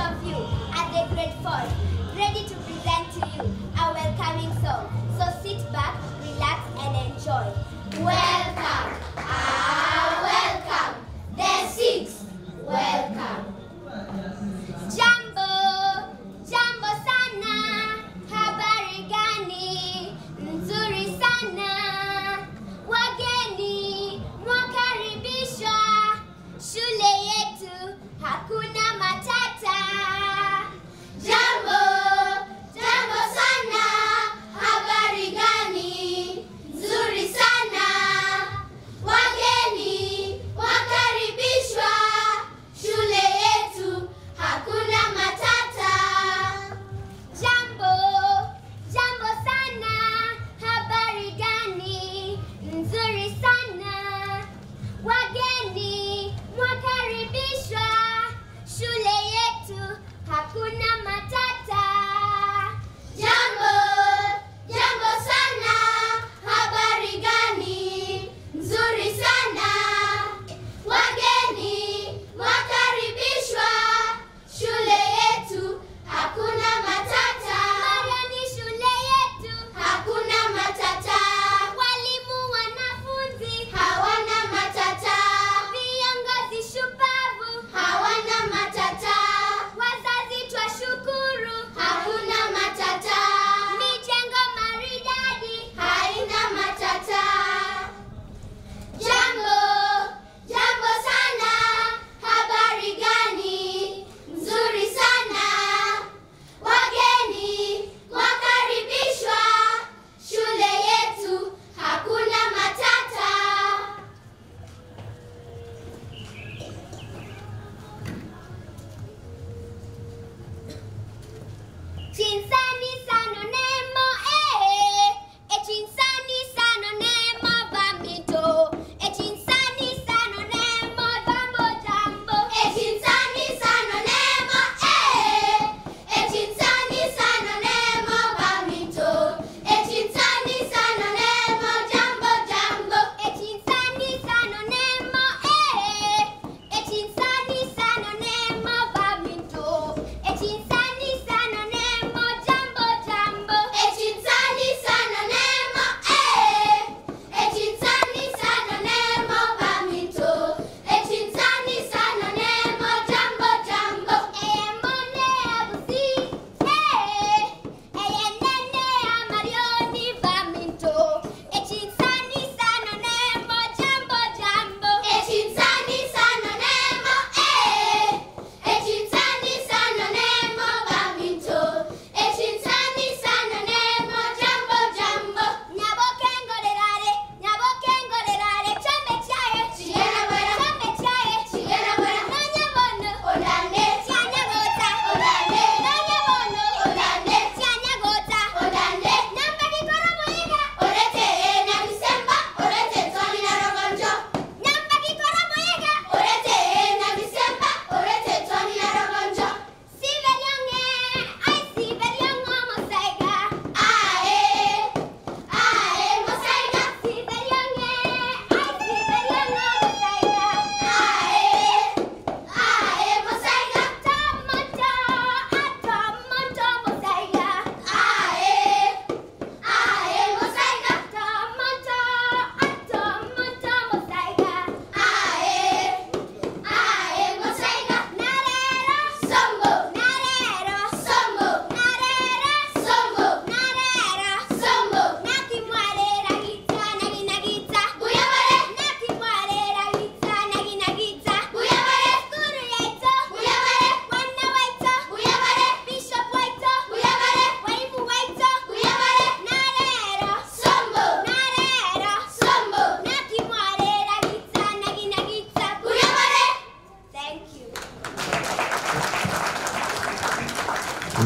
of you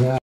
Yeah.